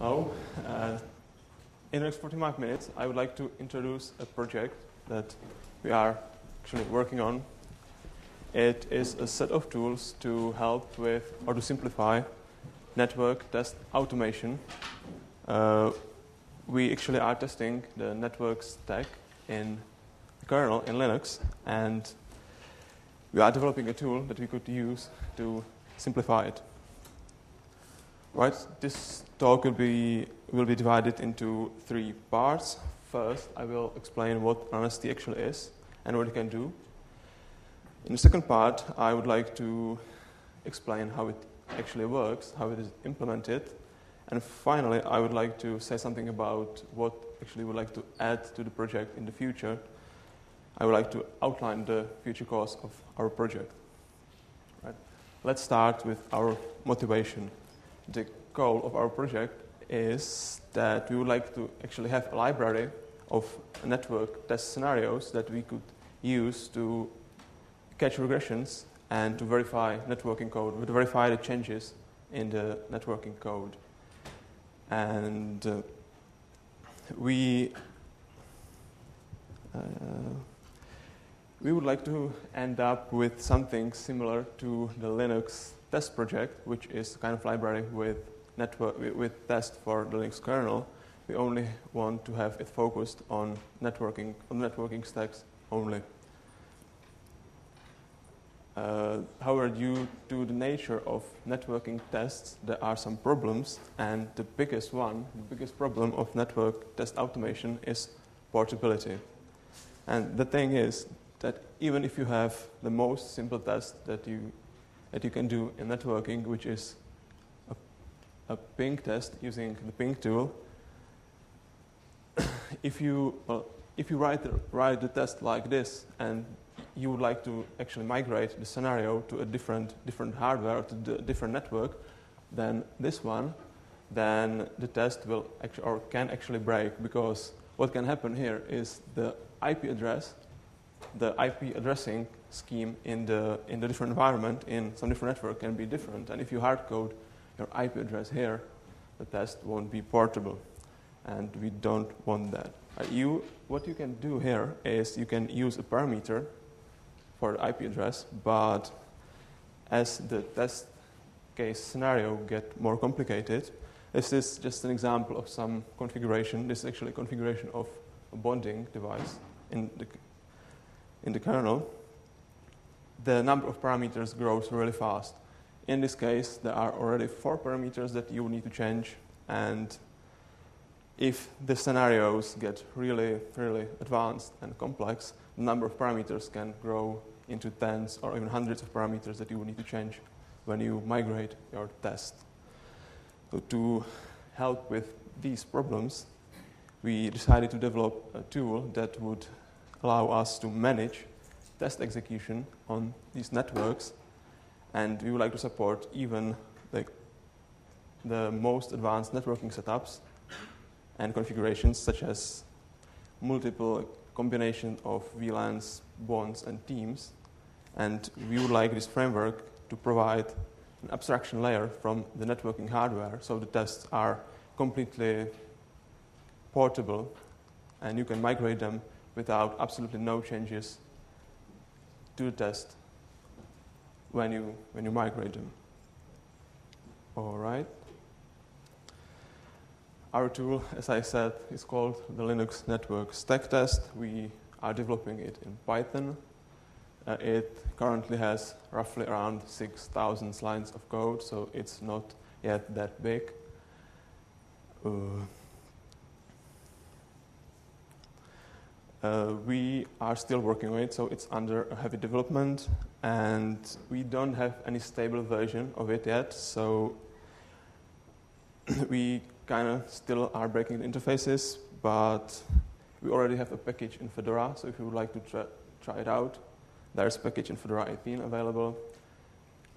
Now, uh, in the next 45 minutes, I would like to introduce a project that we are actually working on. It is a set of tools to help with or to simplify network test automation. Uh, we actually are testing the network stack in the kernel in Linux, and we are developing a tool that we could use to simplify it. Right, this talk will be, will be divided into three parts. First, I will explain what LNST actually is and what it can do. In the second part, I would like to explain how it actually works, how it is implemented, and finally, I would like to say something about what actually would like to add to the project in the future. I would like to outline the future course of our project. Right. Let's start with our motivation. The goal of our project is that we would like to actually have a library of network test scenarios that we could use to catch regressions and to verify networking code, to verify the changes in the networking code. And uh, we uh, we would like to end up with something similar to the Linux test project, which is kind of library with network with test for the Linux kernel. We only want to have it focused on networking on networking stacks only. Uh, however, due to the nature of networking tests, there are some problems, and the biggest one, the biggest problem of network test automation is portability. And the thing is that even if you have the most simple test that you that you can do in networking, which is a, a ping test using the ping tool, if you well, if you write the, write the test like this and you would like to actually migrate the scenario to a different, different hardware, to a different network than this one, then the test will actually, or can actually break because what can happen here is the IP address, the IP addressing scheme in the, in the different environment in some different network can be different. And if you hard code your IP address here, the test won't be portable. And we don't want that. Uh, you, what you can do here is you can use a parameter for the IP address, but as the test case scenario get more complicated, this is just an example of some configuration. This is actually a configuration of a bonding device in the, in the kernel. The number of parameters grows really fast. In this case, there are already four parameters that you need to change, and if the scenarios get really, really advanced and complex, the number of parameters can grow into tens or even hundreds of parameters that you will need to change when you migrate your test. So to help with these problems, we decided to develop a tool that would allow us to manage test execution on these networks, and we would like to support even like the most advanced networking setups and configurations, such as multiple combination of VLANs, bonds, and teams. And we would like this framework to provide an abstraction layer from the networking hardware so the tests are completely portable and you can migrate them without absolutely no changes to the test when you, when you migrate them. All right. Our tool, as I said, is called the Linux Network Stack Test. We are developing it in Python. Uh, it currently has roughly around 6,000 lines of code, so it's not yet that big. Uh, uh, we are still working on it, so it's under heavy development, and we don't have any stable version of it yet. So we kind of still are breaking the interfaces, but we already have a package in Fedora, so if you would like to try, try it out, there's a package in Fedora 18 available.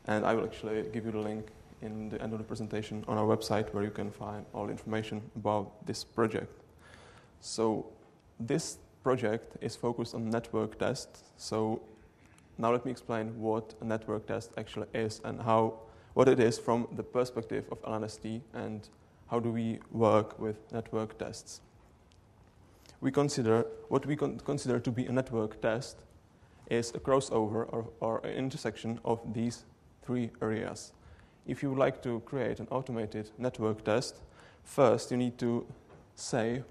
And I will actually give you the link in the end of the presentation on our website where you can find all the information about this project. So this project is focused on network tests. So now let me explain what a network test actually is and how what it is from the perspective of LNST and how do we work with network tests? We consider what we con- consider to be a network test is a crossover or, or an intersection of these three areas. If you would like to create an automated network test, first you need to say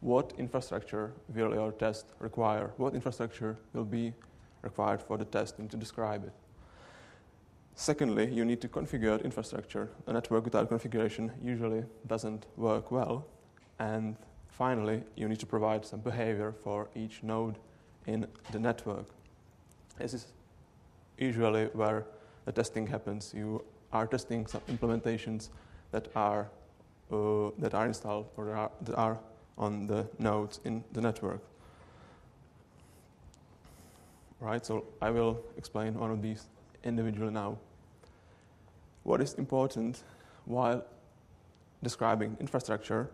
what infrastructure will your test require, what infrastructure will be required for the test, and to describe it. Secondly, you need to configure infrastructure. A network without configuration usually doesn't work well. And finally, you need to provide some behavior for each node in the network. This is usually where the testing happens. You are testing some implementations that are uh, that are installed or are, that are on the nodes in the network. Right. So I will explain one of these individually now. What is important while describing infrastructure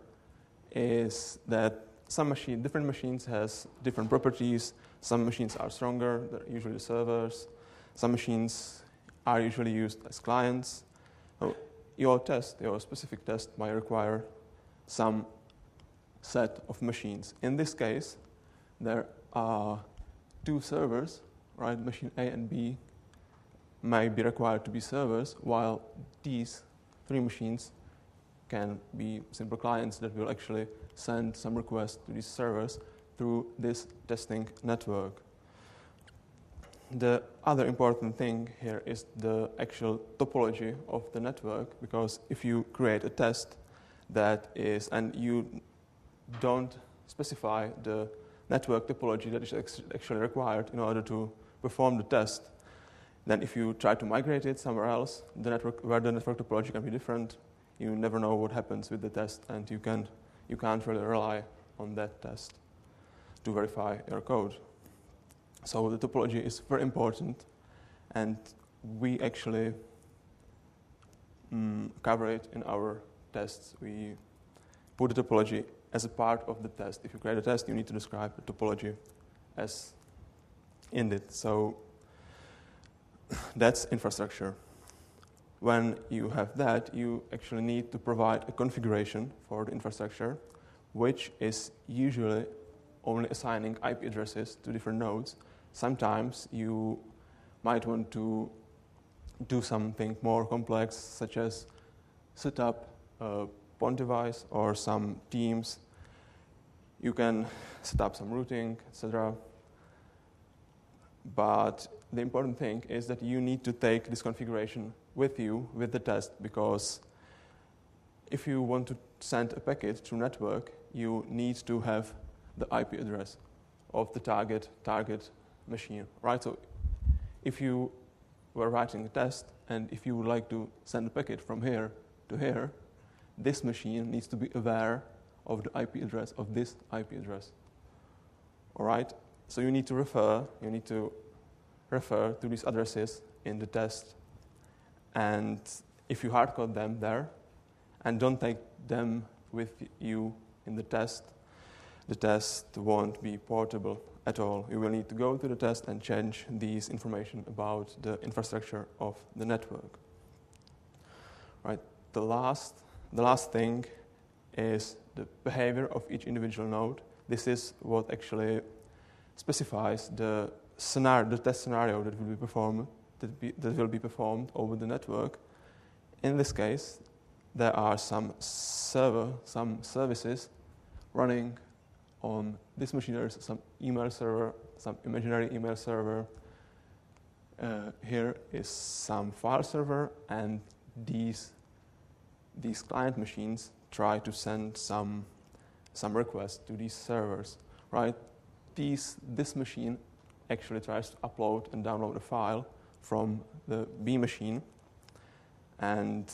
is that some machine, different machines has different properties. Some machines are stronger, they're usually servers. Some machines are usually used as clients. Your test, your specific test, might require some set of machines. In this case, there are two servers, right? Machine A and B may be required to be servers, while these three machines can be simple clients that will actually send some requests to these servers through this testing network. The other important thing here is the actual topology of the network, because if you create a test that is, and you don't specify the network topology that is actually required in order to perform the test, then if you try to migrate it somewhere else, the network, where the network topology can be different, you never know what happens with the test, and you can't, you can't really rely on that test to verify your code. So the topology is very important, and we actually mm, cover it in our tests. We put the topology as a part of the test. If you create a test, you need to describe the topology as in it. So that's infrastructure. When you have that, you actually need to provide a configuration for the infrastructure, which is usually only assigning IP addresses to different nodes. Sometimes you might want to do something more complex, such as set up a bond device or some teams. You can set up some routing, etc. But the important thing is that you need to take this configuration with you with the test because if you want to send a packet through network, you need to have the IP address of the target target machine, right? So if you were writing a test and if you would like to send a packet from here to here, this machine needs to be aware of the IP address of this IP address. All right? So you need to refer, you need to refer to these addresses in the test. And if you hardcode them there and don't take them with you in the test, the test won't be portable at all. You will need to go to the test and change these information about the infrastructure of the network. Right. The last, the last thing is the behavior of each individual node. This is what actually specifies the scenario, the test scenario that will be performed, that, be, that will be performed over the network. In this case, there are some server, some services running on this machine. There's some email server, some imaginary email server. Uh, here is some file server, and these these client machines try to send some some requests to these servers, right? These this machine actually tries to upload and download a file from the B machine, and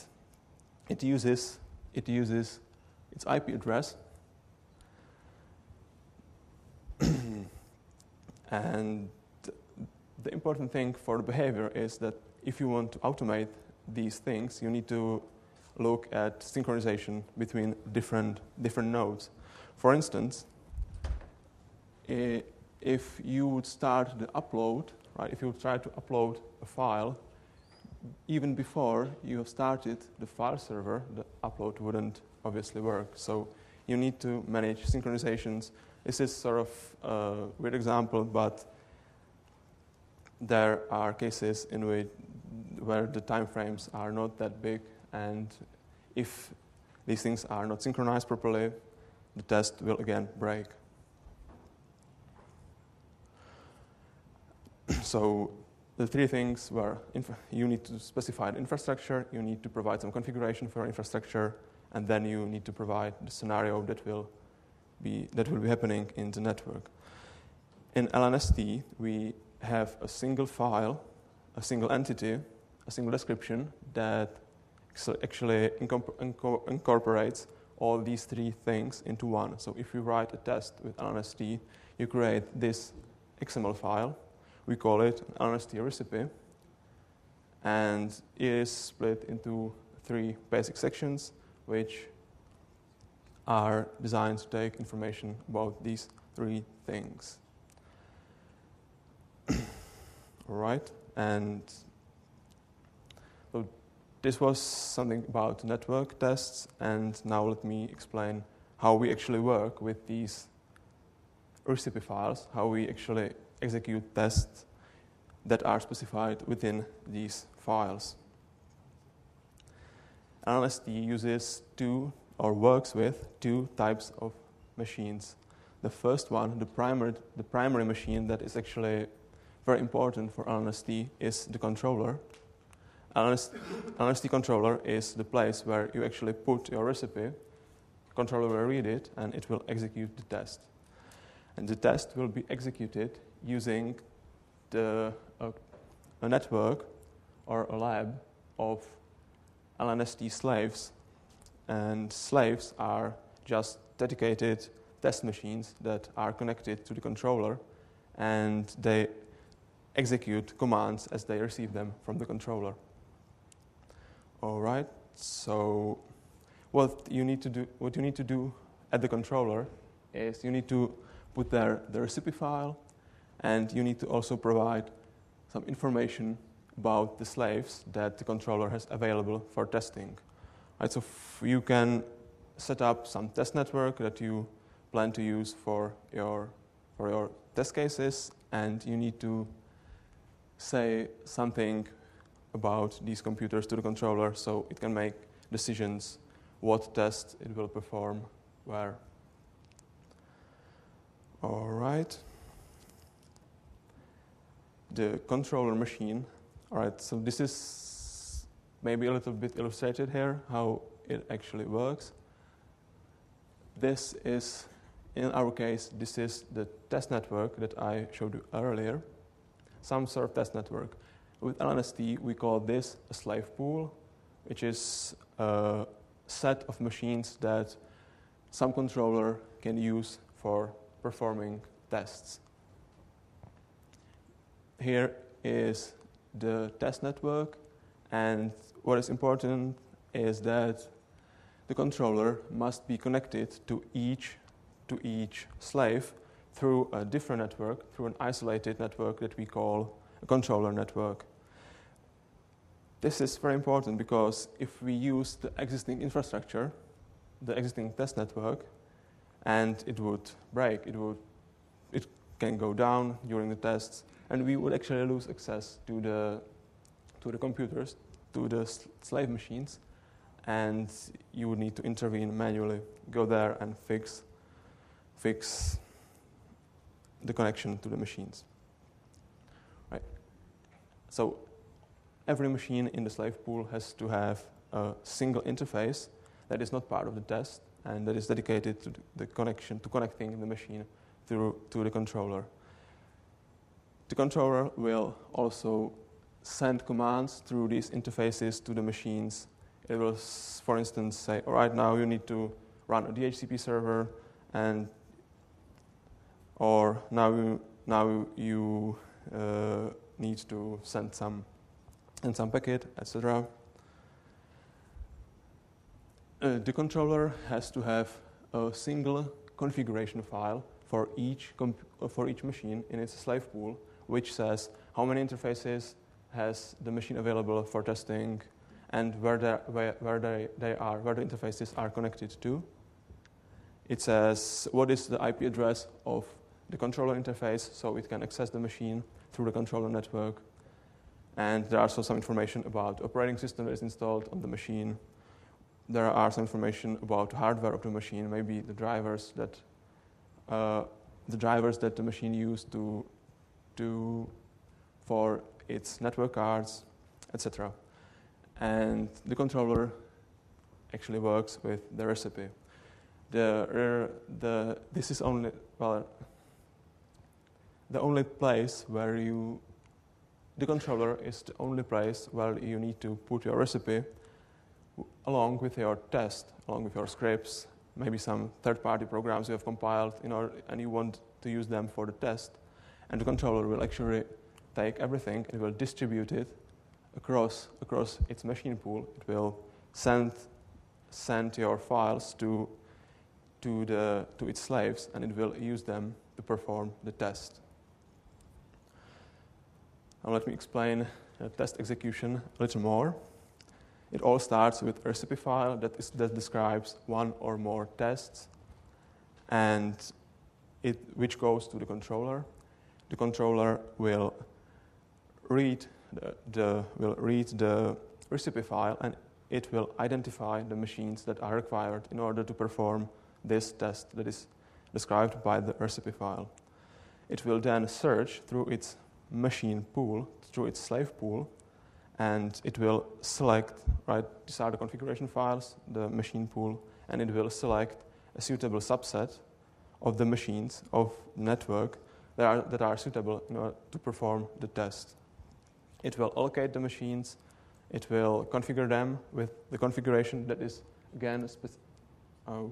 it uses it uses its IP address. and the important thing for the behavior is that if you want to automate these things, you need to look at synchronization between different, different nodes. For instance, if you would start the upload, right, if you would try to upload a file even before you have started the file server, the upload wouldn't obviously work. So you need to manage synchronizations. This is sort of a weird example, but there are cases in which where the time frames are not that big, and if these things are not synchronized properly, the test will again break. so the three things were you need to specify the infrastructure, you need to provide some configuration for infrastructure, and then you need to provide the scenario that will be that will be happening in the network. In LNST, we have a single file, a single entity, a single description that actually incorporates all these three things into one. So if you write a test with LNST, you create this XML file. We call it LNST recipe. And it is split into three basic sections, which are designed to take information about these three things. All right, and so this was something about network tests, and now let me explain how we actually work with these recipe files, how we actually execute tests that are specified within these files. LNST uses two or works with two types of machines. The first one, the primary, the primary machine that is actually very important for LNST is the controller. LNST controller is the place where you actually put your recipe. Controller will read it and it will execute the test. And the test will be executed using the, uh, a network or a lab of LNST slaves. And slaves are just dedicated test machines that are connected to the controller and they execute commands as they receive them from the controller. All right, so what you need to do, what you need to do at the controller is you need to put there the recipe file and you need to also provide some information about the slaves that the controller has available for testing. Right, so you can set up some test network that you plan to use for your, for your test cases, and you need to say something about these computers to the controller so it can make decisions what test it will perform where. All right the controller machine. All right, so this is maybe a little bit illustrated here, how it actually works. This is, in our case, this is the test network that I showed you earlier, some sort of test network. With LNST, we call this a slave pool, which is a set of machines that some controller can use for performing tests here is the test network, and what is important is that the controller must be connected to each to each slave through a different network, through an isolated network that we call a controller network. This is very important because if we use the existing infrastructure, the existing test network, and it would break, it would it can go down during the tests, and we would actually lose access to the to the computers, to the slave machines, and you would need to intervene manually, go there and fix fix the connection to the machines. Right. So every machine in the slave pool has to have a single interface that is not part of the test and that is dedicated to the connection to connecting the machine through to the controller. The controller will also send commands through these interfaces to the machines. It will, for instance, say, all right, now you need to run a DHCP server, and or now you, now you uh, need to send some and some packet, etc. Uh, the controller has to have a single configuration file for each, for each machine in its slave pool which says how many interfaces has the machine available for testing and where, where, where they, they are, where the interfaces are connected to. It says what is the IP address of the controller interface so it can access the machine through the controller network. And there are also some information about operating system that is installed on the machine. There are some information about hardware of the machine, maybe the drivers that uh, the drivers that the machine used to do for its network cards, etc. And the controller actually works with the recipe. The, the, this is only well, the only place where you the controller is the only place where you need to put your recipe along with your test, along with your scripts, maybe some third-party programs you have compiled in order, and you want to use them for the test. And the controller will actually take everything it will distribute it across, across its machine pool. It will send, send your files to, to, the, to its slaves, and it will use them to perform the test. Now let me explain uh, test execution a little more. It all starts with a recipe file that, is, that describes one or more tests, and it, which goes to the controller. The controller will read the, the, will read the recipe file and it will identify the machines that are required in order to perform this test that is described by the recipe file. It will then search through its machine pool through its slave pool and it will select, right, these are the configuration files, the machine pool, and it will select a suitable subset of the machines of network that are, that are suitable to perform the test. It will allocate the machines, it will configure them with the configuration that is again, oh,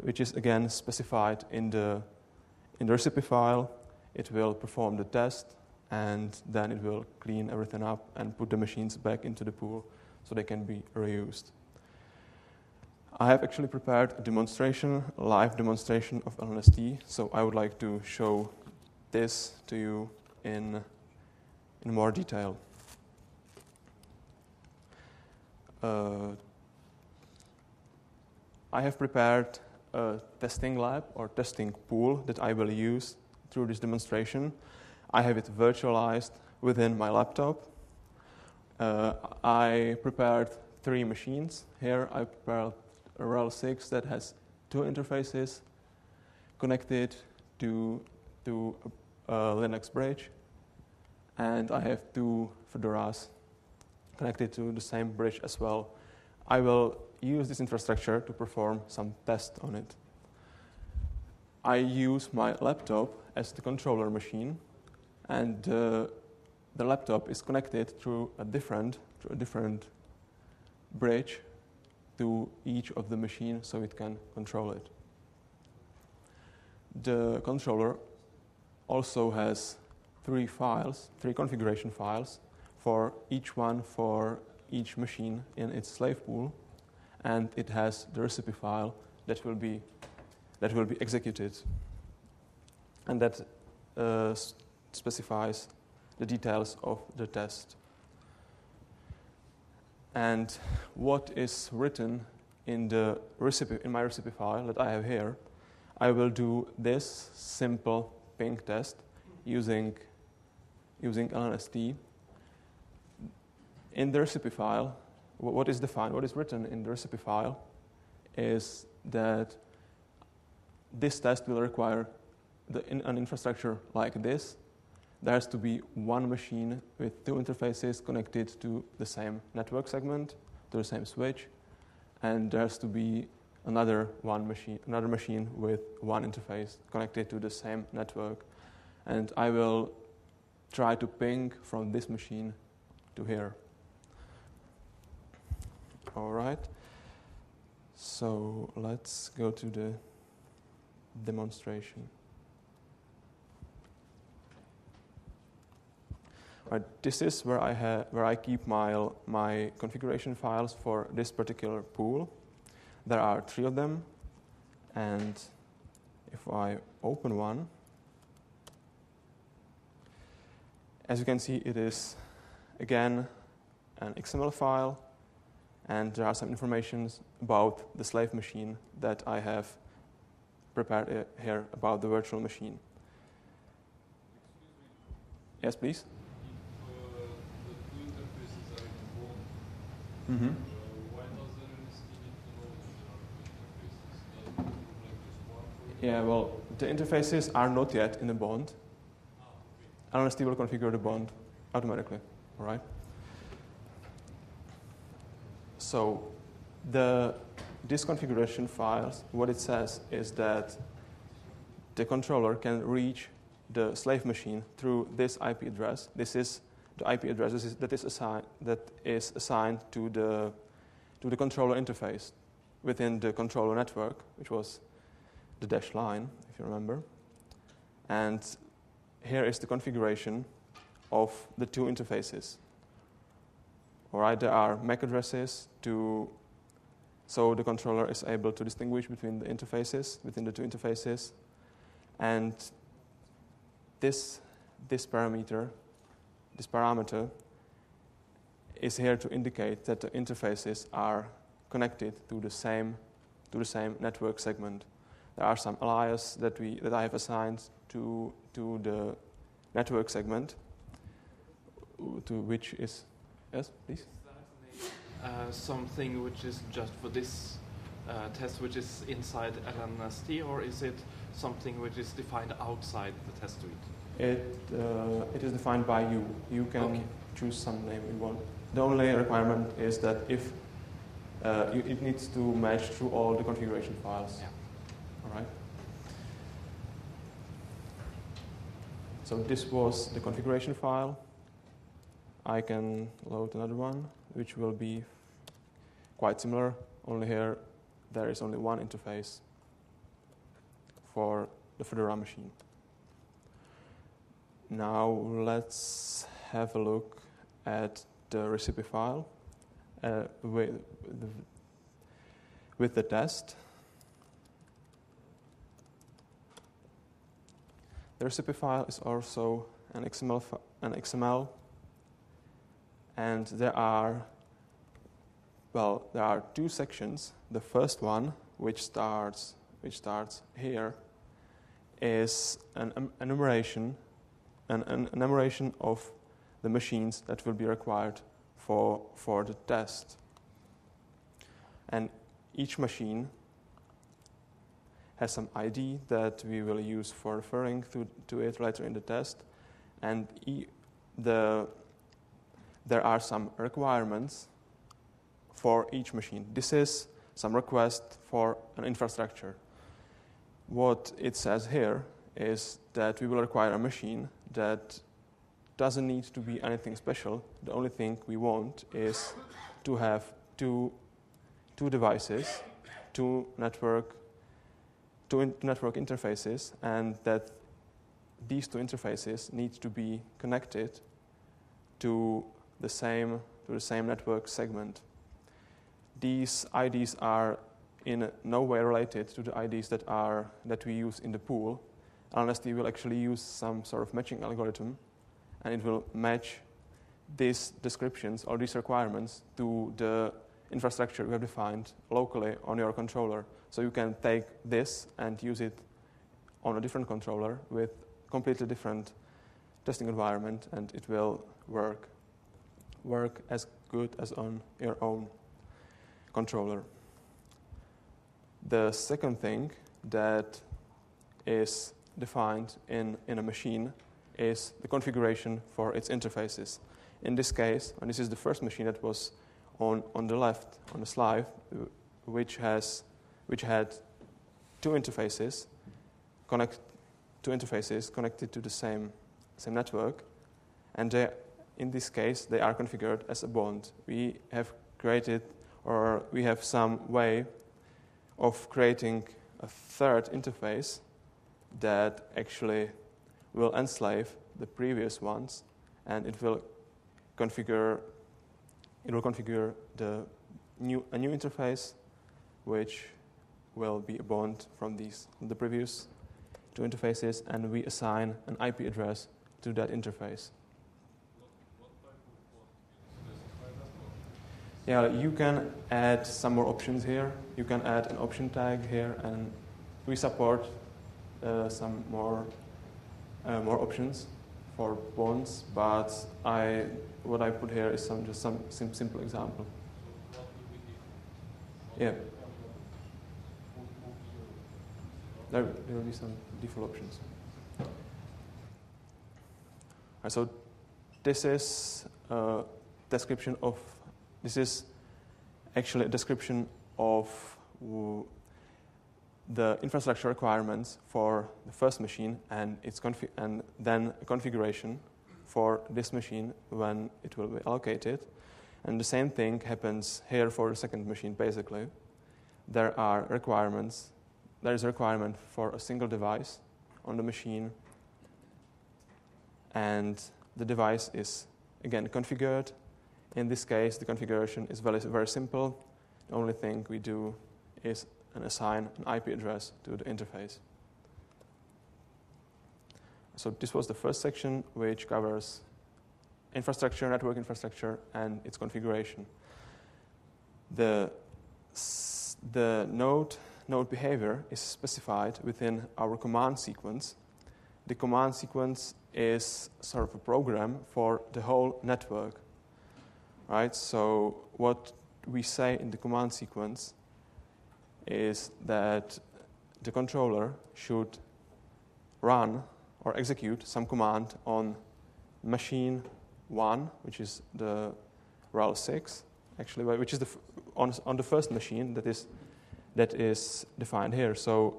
which is again specified in the, in the recipe file, it will perform the test, and then it will clean everything up and put the machines back into the pool so they can be reused. I have actually prepared a demonstration, a live demonstration of LNST, so I would like to show this to you in, in more detail. Uh, I have prepared a testing lab or testing pool that I will use through this demonstration. I have it virtualized within my laptop. Uh, I prepared three machines. Here I prepared a RHEL 6 that has two interfaces connected to, to a, a Linux bridge. And I have two Fedoras connected to the same bridge as well. I will use this infrastructure to perform some tests on it. I use my laptop as the controller machine, and uh, the laptop is connected through a different, through a different bridge to each of the machines so it can control it. The controller also has three files, three configuration files for each one for each machine in its slave pool, and it has the recipe file that will be that will be executed. And that uh, specifies the details of the test. And what is written in the recipe in my recipe file that I have here, I will do this simple ping test using using LNST. In the recipe file, what is defined, what is written in the recipe file is that this test will require the, an infrastructure like this. There has to be one machine with two interfaces connected to the same network segment, to the same switch, and there has to be another one machine, another machine with one interface connected to the same network. And I will try to ping from this machine to here. All right. So let's go to the demonstration. This is where I, where I keep my, my configuration files for this particular pool. There are three of them, and if I open one, as you can see, it is again an XML file, and there are some informations about the slave machine that I have prepared uh, here about the virtual machine. Yes, please. Mm-hmm. Yeah, well, the interfaces are not yet in the bond. LNST will configure the bond automatically, all right? So the this configuration files, what it says is that the controller can reach the slave machine through this IP address. This is the IP address that is assigned that is assigned to the to the controller interface within the controller network, which was the dash line, if you remember. And here is the configuration of the two interfaces. All right, there are MAC addresses to so the controller is able to distinguish between the interfaces, within the two interfaces. And this, this parameter, this parameter is here to indicate that the interfaces are connected to the same, to the same network segment. There are some alias that, we, that I have assigned to, to the network segment, to which is, yes, please? Uh, something which is just for this uh, test, which is inside LNST, or is it something which is defined outside the test suite? It, uh, it is defined by you. You can okay. choose some name you want. The only requirement is that if uh, you, it needs to match through all the configuration files. Yeah. All right. So this was the configuration file. I can load another one, which will be quite similar, only here there is only one interface for the Fedora machine. Now let's have a look at the recipe file uh, with, the, with the test. The recipe file is also an XML, an XML and there are well, there are two sections. The first one, which starts, which starts here, is an enumeration an, an enumeration of the machines that will be required for, for the test. And each machine has some ID that we will use for referring to, to it later in the test. And e- the, there are some requirements for each machine. This is some request for an infrastructure. What it says here is that we will require a machine that doesn't need to be anything special. The only thing we want is to have two, two devices, two network, two in network interfaces, and that these two interfaces need to be connected to the same to the same network segment. These IDs are in no way related to the IDs that are that we use in the pool LNST will actually use some sort of matching algorithm and it will match these descriptions or these requirements to the infrastructure you have defined locally on your controller. So you can take this and use it on a different controller with completely different testing environment and it will work work as good as on your own controller. The second thing that is defined in, in a machine is the configuration for its interfaces. In this case, and this is the first machine that was on, on the left on the slide, uh, which, has, which had two interfaces, connect, two interfaces connected to the same, same network, and they, in this case, they are configured as a bond. We have created, or we have some way of creating a third interface that actually will enslave the previous ones and it will configure it will configure the new a new interface which will be a bond from these the previous two interfaces and we assign an IP address to that interface. Yeah, you can add some more options here. You can add an option tag here, and we support some more uh, more options for bonds. But I what I put here is some just some sim- simple example. Yeah. There, there will be some default options. Right, so this is a description of this is actually a description of the infrastructure requirements for the first machine and its and then configuration for this machine when it will be allocated. And the same thing happens here for the second machine basically. There are requirements. There is a requirement for a single device on the machine and the device is again configured in this case, the configuration is very, very simple. The only thing we do is assign an IP address to the interface. So this was the first section, which covers infrastructure, network infrastructure, and its configuration. The, the node, node behavior is specified within our command sequence. The command sequence is sort of a program for the whole network right? So what we say in the command sequence is that the controller should run or execute some command on machine 1, which is the RHEL 6, actually, which is the on, on the first machine that is, that is defined here. So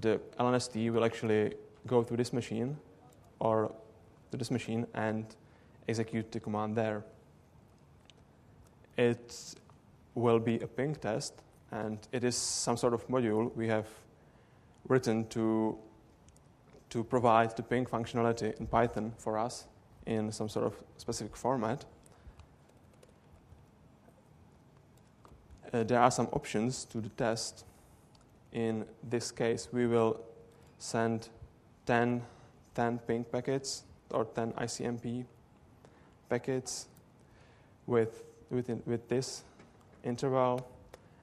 the LNST will actually go to this machine or to this machine and execute the command there it will be a ping test, and it is some sort of module we have written to, to provide the ping functionality in Python for us in some sort of specific format. Uh, there are some options to the test. In this case, we will send 10, 10 ping packets or 10 ICMP packets with within, with this interval,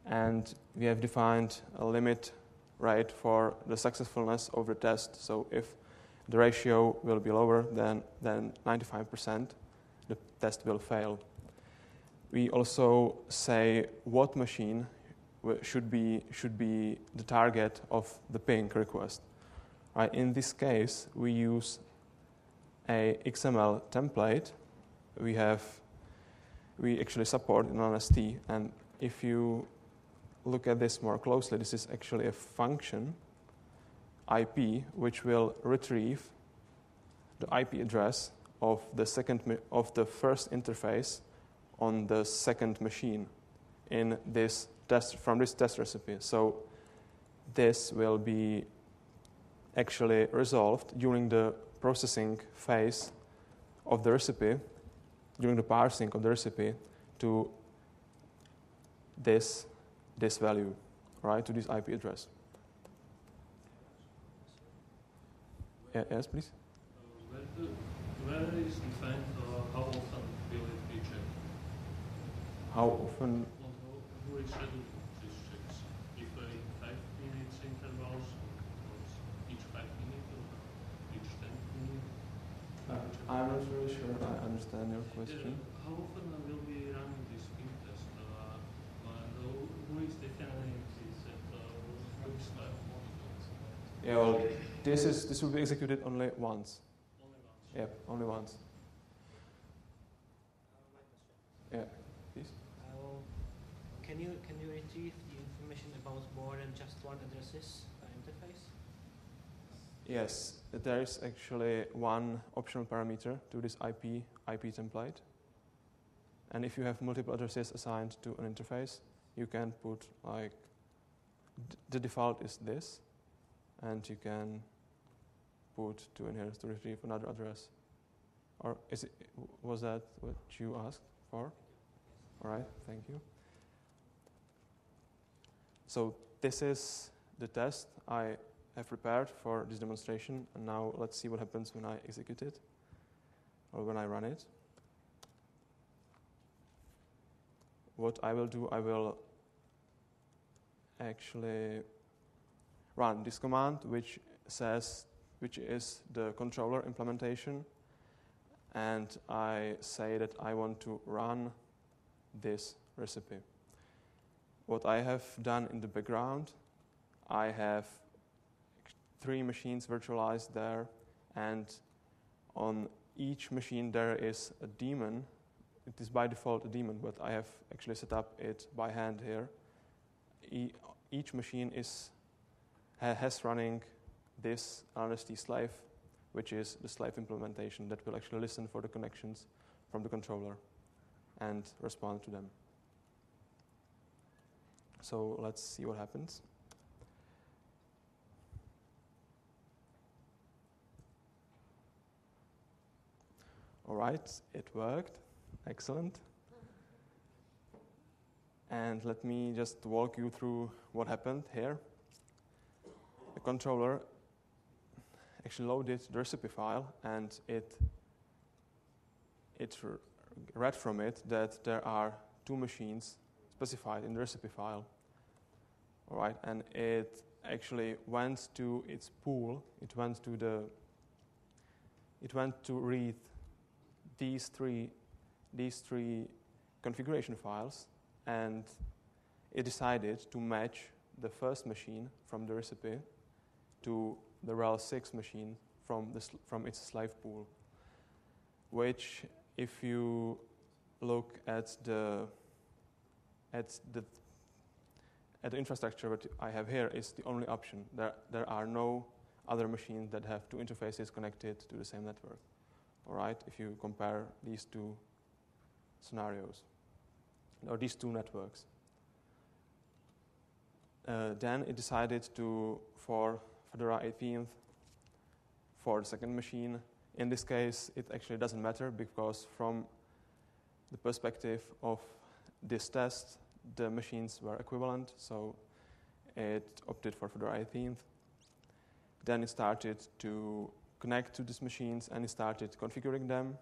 and we have defined a limit right for the successfulness of the test. So if the ratio will be lower than, than 95%, the test will fail. We also say what machine should be, should be the target of the ping request. Right, in this case, we use a XML template. We have we actually support in LNST. And if you look at this more closely, this is actually a function IP which will retrieve the IP address of the second of the first interface on the second machine in this test from this test recipe. So this will be actually resolved during the processing phase of the recipe during the parsing of the recipe to this, this value, right, to this IP address. Yes, please. Uh, where, where is defined uh, how often will it be checked? How often? Who, who is scheduled these checks? If uh, five minutes intervals, each five minutes, or each ten minutes? Uh, I'm not really sure I understand your question. How often will be running this ping test? Uh, and who is defining this at uh, which time? Yeah, well, this is this will be executed only once. Only once. Yeah, only once. Yeah, please. Uh, can you can you retrieve the information about more than just one addresses per interface? Yes, there is actually one optional parameter to this IP IP template. And if you have multiple addresses assigned to an interface, you can put like the default is this, and you can put to in here to retrieve another address. Or is it was that what you asked for? All right, thank you. So this is the test I have prepared for this demonstration, and now let's see what happens when I execute it or when I run it. what I will do, I will actually run this command, which says, which is the controller implementation, and I say that I want to run this recipe. What I have done in the background, I have three machines virtualized there, and on each machine there is a daemon. It is by default a daemon, but I have actually set up it by hand here. E- each machine is has running this LNST slave, which is the slave implementation that will actually listen for the connections from the controller and respond to them. So let's see what happens. All right, it worked. Excellent. And let me just walk you through what happened here. Controller actually loaded the recipe file and it, it read from it that there are two machines specified in the recipe file. All right, and it actually went to its pool. It went to the. It went to read these three, these three configuration files, and it decided to match the first machine from the recipe to the RHEL 6 machine from, from its slave pool, which, if you look at the at the at the infrastructure that I have here is the only option. There, there are no other machines that have two interfaces connected to the same network. All right, if you compare these two scenarios or these two networks. Uh, then it decided to for Fedora 18th for the second machine. In this case, it actually doesn't matter because from the perspective of this test, the machines were equivalent, so it opted for Fedora 18th. Then it started to connect to these machines and it started configuring them.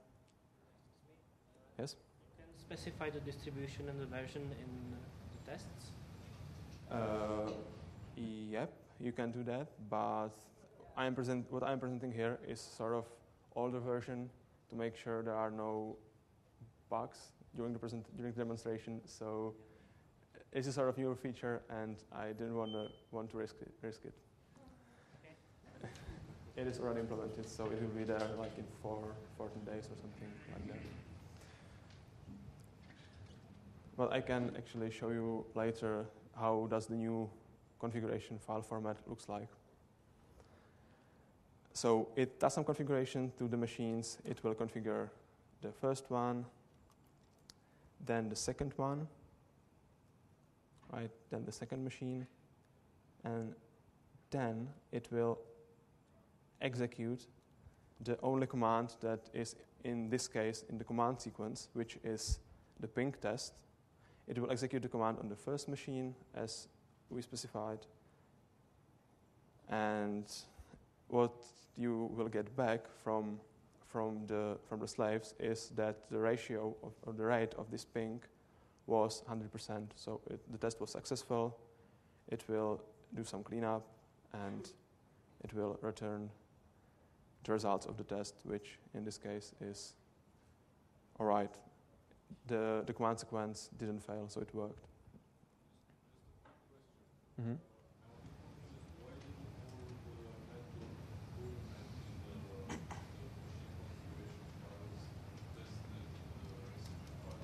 Yes? You can specify the distribution and the version in the tests? Uh, yep, you can do that, but I am present, what I'm presenting here is sort of older version to make sure there are no bugs during the, present, during the demonstration. So it's a sort of newer feature, and I didn't want to want to risk it. Risk it. Okay. it is already implemented, so it will be there like in four, 14 days or something like that. But I can actually show you later how does the new configuration file format looks like. So it does some configuration to the machines. It will configure the first one, then the second one, right? Then the second machine, and then it will execute the only command that is in this case in the command sequence, which is the ping test. It will execute the command on the first machine as we specified. And what you will get back from, from, the, from the slaves is that the ratio of, or the rate of this ping was 100%. So it, the test was successful. It will do some cleanup and it will return the results of the test, which in this case is all right. The, the command sequence didn't fail, so it worked. Mm-hmm.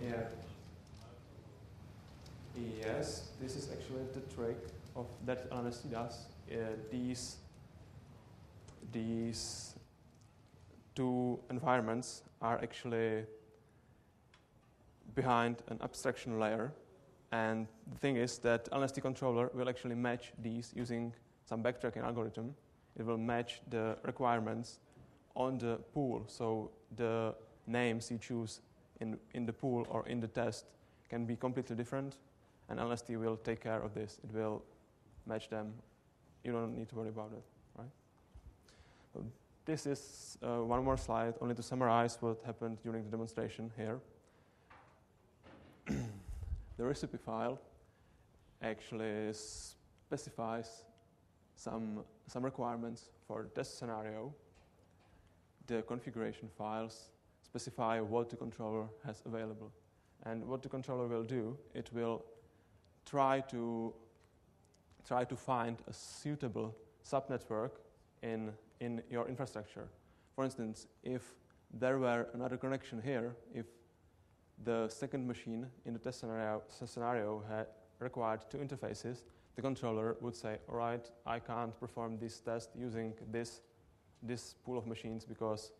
Yeah. Yes, this is actually the trick of that LNST does. Uh, these these two environments are actually behind an abstraction layer. And the thing is that LNST controller will actually match these using some backtracking algorithm. It will match the requirements on the pool. So the names you choose in, in the pool or in the test can be completely different. And LNST will take care of this. It will match them. You don't need to worry about it, right? So this is uh, one more slide, only to summarize what happened during the demonstration here. The recipe file actually specifies some, some requirements for the test scenario. The configuration files specify what the controller has available. And what the controller will do, it will try to, try to find a suitable subnetwork in, in your infrastructure. For instance, if there were another connection here, if the second machine in the test scenario, scenario had required two interfaces, the controller would say, all right, I can't perform this test using this, this pool of machines because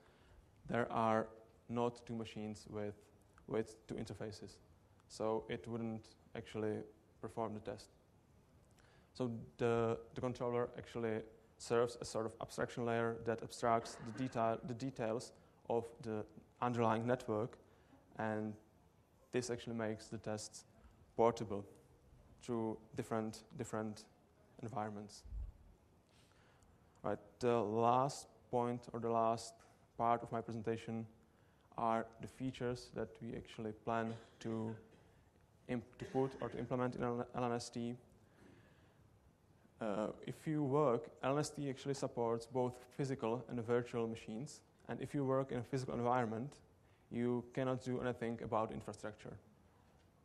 there are not two machines with, with two interfaces. So it wouldn't actually perform the test. So the, the controller actually serves a sort of abstraction layer that abstracts the, detail, the details of the underlying network, and this actually makes the tests portable through different, different environments. Right, the last point or the last part of my presentation are the features that we actually plan to, to put or to implement in LNST. Uh, if you work, LNST actually supports both physical and virtual machines. And if you work in a physical environment, you cannot do anything about infrastructure.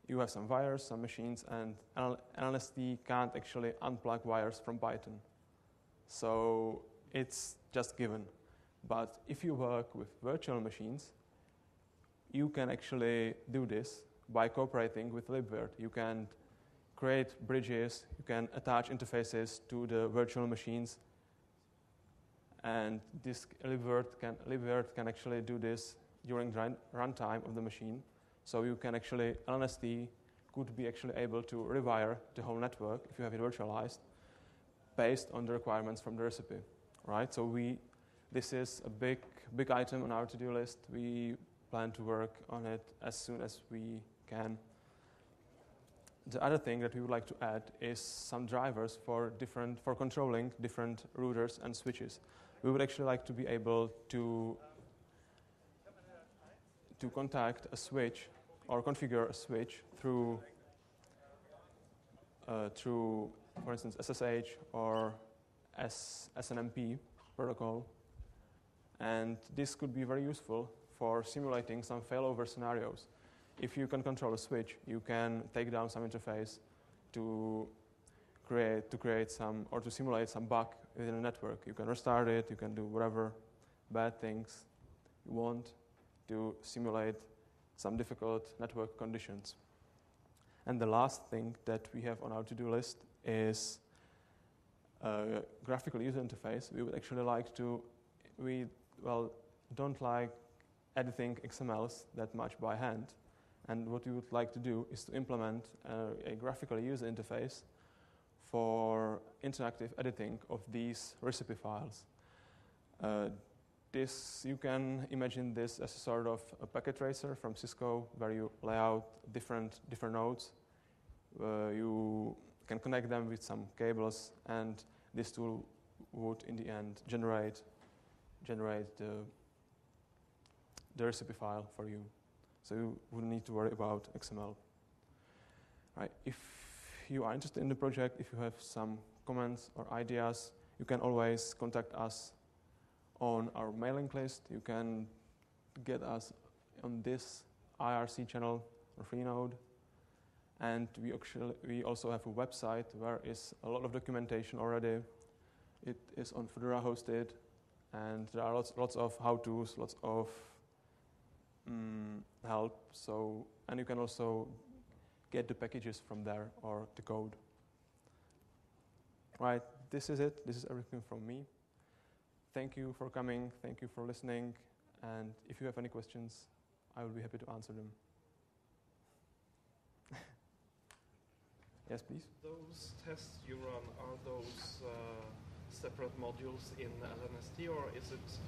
You have some wires, some machines, and LNST can't actually unplug wires from Python. So it's just given. But if you work with virtual machines, you can actually do this by cooperating with libvirt. You can create bridges, you can attach interfaces to the virtual machines, and this libvirt can, libvirt can actually do this during run, runtime of the machine. So you can actually, LNST could be actually able to rewire the whole network if you have it virtualized based on the requirements from the recipe, right? So we, this is a big, big item on our to-do list. We plan to work on it as soon as we can. The other thing that we would like to add is some drivers for different for controlling different routers and switches. We would actually like to be able to to contact a switch or configure a switch through uh, through, for instance, SSH or S- SNMP protocol, and this could be very useful for simulating some failover scenarios. If you can control a switch, you can take down some interface to create to create some or to simulate some bug within a network. You can restart it. You can do whatever bad things you want to simulate some difficult network conditions. And the last thing that we have on our to-do list is a graphical user interface. We would actually like to, we well don't like editing XMLs that much by hand. And what we would like to do is to implement a, a graphical user interface for interactive editing of these recipe files. Uh, this, you can imagine this as a sort of a packet tracer from Cisco where you lay out different, different nodes. Uh, you can connect them with some cables, and this tool would, in the end, generate, generate the the recipe file for you. So you wouldn't need to worry about XML. Right. If you are interested in the project, if you have some comments or ideas, you can always contact us on our mailing list. You can get us on this IRC channel or Freenode. And we, actually, we also have a website where is a lot of documentation already. It is on Fedora hosted, and there are lots, lots of how-tos, lots of um, help. So, and you can also get the packages from there or the code. Right, this is it. This is everything from me. Thank you for coming. Thank you for listening. And if you have any questions, I will be happy to answer them. yes, please. Those tests you run are those uh, separate modules in LNST, or is it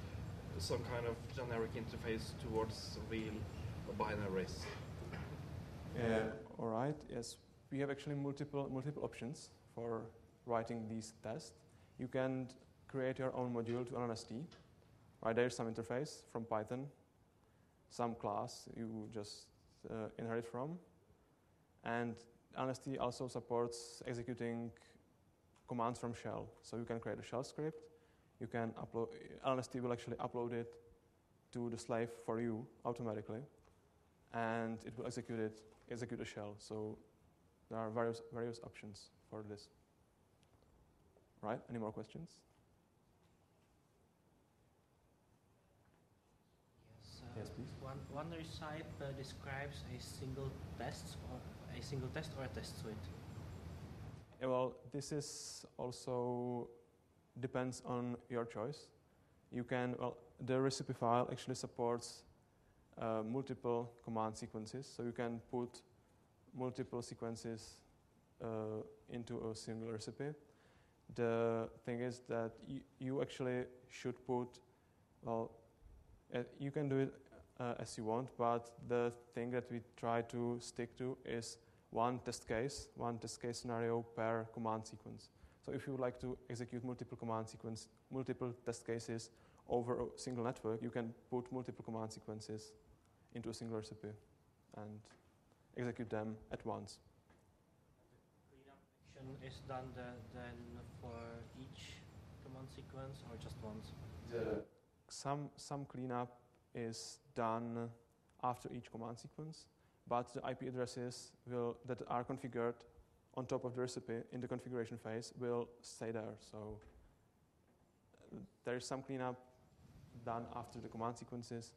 some kind of generic interface towards real binaries. Uh, all right. Yes, we have actually multiple multiple options for writing these tests. You can create your own module to LNST. Right there's some interface from Python, some class you just uh, inherit from, And LNST also supports executing commands from shell. So you can create a shell script. You can upload, LNST will actually upload it to the slave for you automatically. And it will execute it, execute a shell. So there are various, various options for this. Right? Any more questions? Yes, please. One, one recipe uh, describes a single test or a single test or a test suite. Yeah, well, this is also depends on your choice. You can, well, the recipe file actually supports uh, multiple command sequences, so you can put multiple sequences uh, into a single recipe. The thing is that you, you actually should put, well, uh, you can do it uh, as you want, but the thing that we try to stick to is one test case, one test case scenario per command sequence. So if you would like to execute multiple command sequence, multiple test cases over a single network, you can put multiple command sequences into a single recipe and execute them at once. The cleanup action is done the, then for each command sequence or just once? Some, some cleanup is done after each command sequence, but the IP addresses will, that are configured on top of the recipe in the configuration phase will stay there. So there is some cleanup done after the command sequences,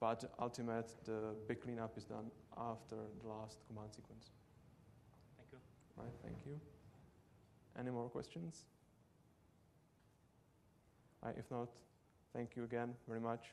but ultimate, the big cleanup is done after the last command sequence. Thank you. Right, thank you. Any more questions? Right, if not, thank you again very much.